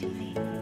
TV.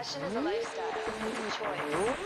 Fashion is a lifestyle. It's a choice.